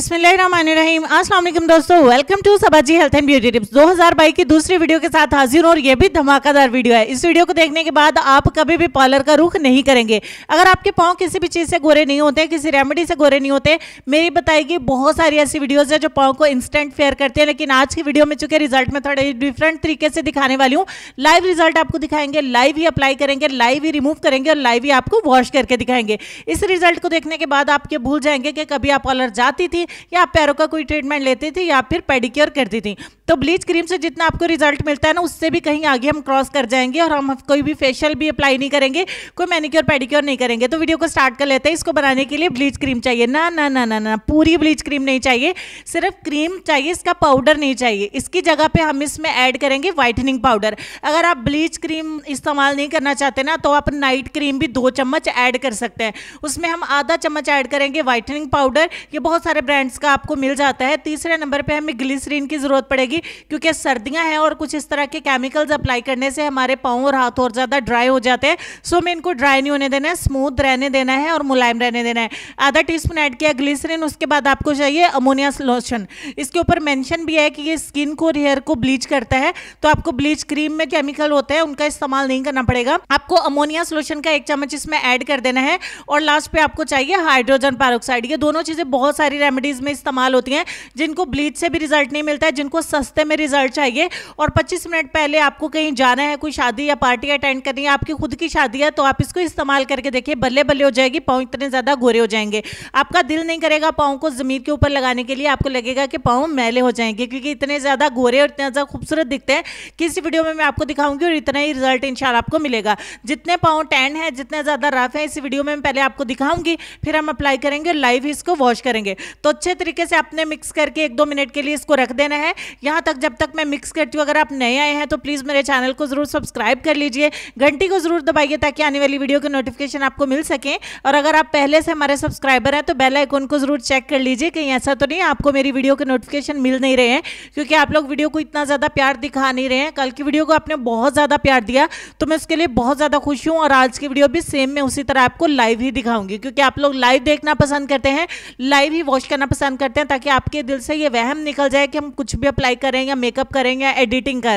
बिस्मिल्लाहिर्रहमानिर्रहीम। अस्सलाम वालेकुम दोस्तों वेलकम टू सबाजी हेल्थ एंड ब्यूटी टिप्स 2022 की दूसरी वीडियो के साथ हाजिर हूँ और ये भी धमाकेदार वीडियो है। इस वीडियो को देखने के बाद आप कभी भी पार्लर का रुख नहीं करेंगे। अगर आपके पाँव किसी भी चीज़ से गोरे नहीं होते, किसी रेमेडी से गोरे नहीं होते, मेरी बताएगी बहुत सारी ऐसी वीडियोज़ है जो पाँव को इंस्टेंट फेयर करती है, लेकिन आज की वीडियो में चुके रिज़ल्ट में थोड़े डिफरेंट तरीके से दिखाने वाली हूँ लाइव रिज़ल्ट आपको दिखाएँगे लाइव ही अप्लाई करेंगे लाइव ही रिमूव करेंगे और लाइव ही आपको वॉश करके दिखाएँगे। इस रिज़ल्ट को देखने के बाद आपके भूल जाएँगे कि कभी आप पार्लर जाती थी या पैरों का कोई ट्रीटमेंट लेती थी या फिर पेडिक्योर करती थी। तो ब्लीच क्रीम से जितना आपको रिज़ल्ट मिलता है ना, उससे भी कहीं आगे हम क्रॉस कर जाएँगे और हम कोई भी फेशियल भी अप्लाई नहीं करेंगे, कोई मैनिक्योर पेडिक्योर नहीं करेंगे। तो वीडियो को स्टार्ट कर लेते हैं। इसको बनाने के लिए ब्लीच क्रीम चाहिए। ना ना ना ना ना, पूरी ब्लीच क्रीम नहीं चाहिए। सिर्फ़ क्रीम चाहिए, इसका पाउडर नहीं चाहिए। इसकी जगह पे हम इसमें ऐड करेंगे व्हाइटनिंग पाउडर अगर आप ब्लीच क्रीम इस्तेमाल नहीं करना चाहते ना तो आप नाइट क्रीम भी दो चम्मच ऐड कर सकते हैं। उसमें हम आधा चम्मच ऐड करेंगे व्हाइटनिंग पाउडर ये बहुत सारे ब्रांड्स का आपको मिल जाता है। तीसरे नंबर पे हमें ग्लिसरीन की ज़रूरत पड़ेगी, क्योंकि सर्दियाँ हैं और कुछ इस तरह के केमिकल्स अप्लाई करने से हमारे पाँव और हाथ और ज़्यादा ड्राई हो जाते हैं। सो हमें इनको ड्राई नहीं होने देना है स्मूथ रहने देना है और मुलायम रहने देना है। आधा टी स्पून ऐड किया ग्लिसरीन उसके बाद आपको चाहिए अमोनिया लोशन इसके ऊपर मैंशन भी है कि ये स्किन को हेयर को ब्लीच करता है। तो आपको ब्लीच क्रीम में केमिकल होते हैं, उनका इस्तेमाल नहीं करना पड़ेगा। आपको अमोनिया सोल्यूशन का एक चम्मच इसमें ऐड कर देना है। और लास्ट पे आपको चाहिए हाइड्रोजन पैरोक्साइड ये दोनों चीज़ें बहुत सारी रेमेडीज में इस्तेमाल होती हैं, जिनको ब्लीच से भी रिज़ल्ट नहीं मिलता है, जिनको सस्ते में रिज़ल्ट चाहिए। और 25 मिनट पहले आपको कहीं जाना है, कोई शादी या पार्टी अटेंड करनी है, आपकी खुद की शादी है तो आप इसको इस्तेमाल करके देखिए बल्ले बल्ले हो जाएगी, पाँव इतने ज़्यादा गोरे हो जाएँगे। आपका दिल नहीं करेगा पाँव को ज़मीन के ऊपर लगाने के लिए, आपको लगेगा कि पाँव मैले हो जाएँगे, क्योंकि इतने ज़्यादा गोरे और इतने ज़्यादा खूबसूरत दिखते हैं। कि इस वीडियो में मैं आपको दिखाऊँगी और इतना ही रिज़ल्ट इंशाल्लाह आपको मिलेगा। जितने पाँव टैन है, जितने ज़्यादा रफ है, इस वीडियो में मैं पहले आपको दिखाऊँगी, फिर हम अप्लाई करेंगे लाइव इसको वॉश करेंगे। तो अच्छे तरीके से आपने मिक्स करके एक दो मिनट के लिए इसको रख देना है। यहाँ तक जब तक मैं मिक्स करती हूँ, अगर आप नए आए हैं तो प्लीज़ मेरे चैनल को ज़रूर सब्सक्राइब कर लीजिए। घंटी को ज़रूर दबाइए ताकि आने वाली वीडियो के नोटिफिकेशन आपको मिल सकें। और अगर आप पहले से हमारे सब्सक्राइबर हैं तो बेल आइकन को ज़रूर चेक कर लीजिए कहीं ऐसा तो नहीं आपको मेरी वीडियो के नोटिफिकेशन मिल नहीं रहे हैं, क्योंकि आप लोग वीडियो को इतना ज़्यादा प्यार दिखा नहीं रहे हैं। कल की वीडियो को आपने बहुत ज़्यादा प्यार दिया तो मैं उसके लिए बहुत ज़्यादा खुश हूँ और आज की वीडियो भी सेम मैं उसी तरह आपको लाइव ही दिखाऊँगी, क्योंकि आप लोग लाइव देखना पसंद करते हैं लाइव ही वॉश करना पसंद करते हैं ताकि आपके दिल से ये वहम निकल जाए कि हम कुछ भी अप्लाई करें या मेकअप करें या एडिटिंग कर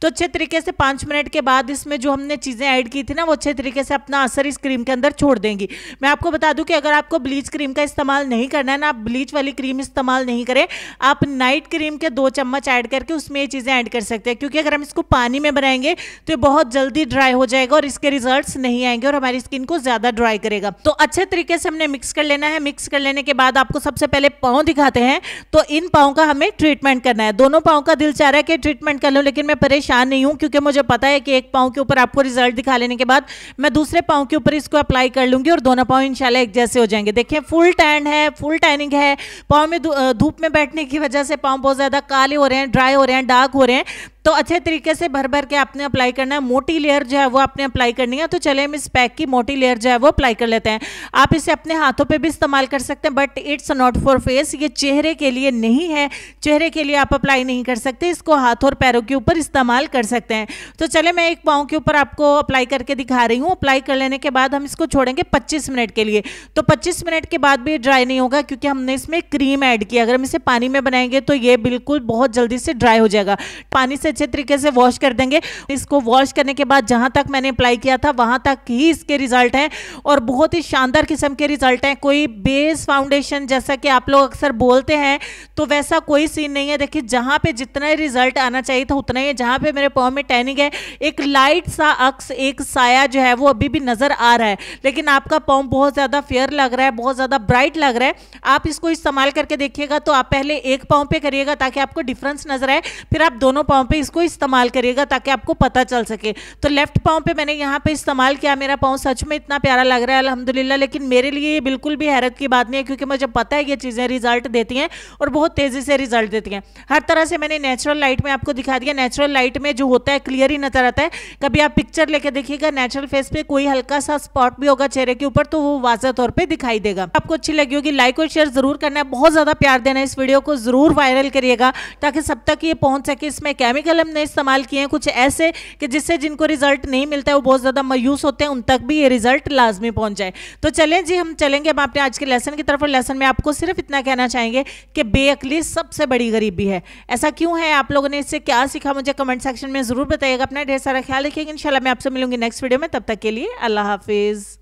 तो अच्छे तरीके से पाँच मिनट के बाद इसमें जो हमने चीज़ें ऐड की थी ना, वो अच्छे तरीके से अपना असर इस क्रीम के अंदर छोड़ देंगी। मैं आपको बता दूँ कि अगर आपको ब्लीच क्रीम का इस्तेमाल नहीं करना है ना, आप ब्लीच वाली क्रीम इस्तेमाल नहीं करें। आप नाइट क्रीम के दो चम्मच ऐड करके उसमें ये चीज़ें ऐड कर सकते हैं। क्योंकि अगर हम इसको पानी में बनाएँगे तो ये बहुत जल्दी ड्राई हो जाएगा और इसके रिज़ल्ट नहीं आएँगे और हमारी स्किन को ज़्यादा ड्राई करेगा। तो अच्छे तरीके से हमने मिक्स कर लेना है। मिक्स कर लेने के बाद आपको सबसे पहले पाँव दिखाते हैं तो इन पाँव का हमें ट्रीटमेंट करना है। दोनों पाँव का दिल चाह रहा है कि ट्रीटमेंट कर लो, लेकिन मैं परेशान नहीं हूँ, क्योंकि मुझे पता है कि एक पाँव के ऊपर आपको रिज़ल्ट दिखा लेने के बाद मैं दूसरे पाँव के ऊपर इसको अप्लाई कर लूँगी और दोनों पाँव इंशाल्लाह एक जैसे हो जाएँगे। देखिए फुल टैन है फुल टैनिंग है। पाँव में धूप में बैठने की वजह से पाँव बहुत ज़्यादा काले हो रहे हैं ड्राई हो रहे हैं डार्क हो रहे हैं। तो अच्छे तरीके से भर भर के आपने अप्लाई करना है। मोटी लेयर जो है वो आपने अप्लाई करनी है। तो चले हम इस पैक की मोटी लेयर जो है वो अप्लाई कर लेते हैं। आप इसे अपने हाथों पे भी इस्तेमाल कर सकते हैं but it's not for face ये चेहरे के लिए नहीं है। चेहरे के लिए आप अप्लाई नहीं कर सकते। इसको हाथ और पैरों के ऊपर इस्तेमाल कर सकते हैं। तो चले मैं एक पाँव के ऊपर आपको अप्लाई करके दिखा रही हूँ। अप्लाई कर लेने के बाद हम इसको छोड़ेंगे पच्चीस मिनट के लिए। तो पच्चीस मिनट के बाद भी ड्राई नहीं होगा, क्योंकि हमने इसमें क्रीम ऐड किया। अगर हम इसे पानी में बनाएँगे तो ये बिल्कुल बहुत जल्दी से ड्राई हो जाएगा। पानी से अच्छे तरीके से वॉश कर देंगे। इसको वॉश करने के बाद जहाँ तक मैंने अप्लाई किया था, वहाँ तक ही इसके रिज़ल्ट हैं और बहुत ही शानदार किस्म के रिज़ल्ट हैं। कोई बेस फाउंडेशन जैसा कि आप लोग अक्सर बोलते हैं तो वैसा कोई सीन नहीं है। देखिए, जहाँ पे जितना रिज़ल्ट आना चाहिए था, उतना ही जहाँ पे मेरे पाँव में टैनिंग है, एक लाइट सा अक्स, एक साया जो है वो अभी भी नज़र आ रहा है। लेकिन आपका पाँव बहुत ज़्यादा फेयर लग रहा है, बहुत ज़्यादा ब्राइट लग रहा है। आप इसको इस्तेमाल करके देखिएगा तो आप पहले एक पाँव पे करिएगा ताकि आपको डिफरेंस नज़र आए, फिर आप दोनों पाँव पे इसको इस्तेमाल करिएगा ताकि आपको पता चल सके। तो लेफ़्ट पाँव पे मैंने यहाँ पे इस्तेमाल किया, मेरा पाँव सच में इतना प्यारा लग रहा है, अल्हम्दुलिल्लाह, लेकिन मेरे लिए ये बिल्कुल भी हैरत की बात नहीं है, क्योंकि मुझे पता है ये चीज़ें रिज़ल्ट देती हैं और बहुत तेज़ी से रिज़ल्ट देती हैं। हर तरह से मैंने नेचुरल लाइट में आपको दिखा दिया। नेचुरल लाइट में जो होता है क्लियर ही नज़र आता है। कभी आप पिक्चर लेके देखिएगा नेचुरल फेस पे कोई हल्का सा स्पॉट भी होगा चेहरे के ऊपर तो वो वाजह तौर पर दिखाई देगा। आपको अच्छी लगी होगी लाइक और शेयर ज़रूर करना है। बहुत ज़्यादा प्यार देना है इस वीडियो को, ज़रूर वायरल करिएगा, ताकि सब तक ये पहुँच सके। इसमें केमिकल आजकल हमने इस्तेमाल किए हैं कुछ ऐसे कि जिससे जिनको रिज़ल्ट नहीं मिलता है, वो बहुत ज़्यादा मायूस होते हैं, उन तक भी ये रिज़ल्ट लाजमी पहुँच जाए। तो चलें जी, हम चलेंगे हम आपने आज के लेसन की तरफ़ और लेसन में आपको सिर्फ़ इतना कहना चाहेंगे कि बेअकली सबसे बड़ी गरीबी है। ऐसा क्यों है? आप लोगों ने इससे क्या सीखा? मुझे कमेंट सेक्शन में ज़रूर बताइएगा। अपना ढेर सारा ख्याल रखिएगा। इनशाला मैं आपसे मिलूँगी नेक्स्ट वीडियो में। तब तक के लिए अल्लाह हाफिज़।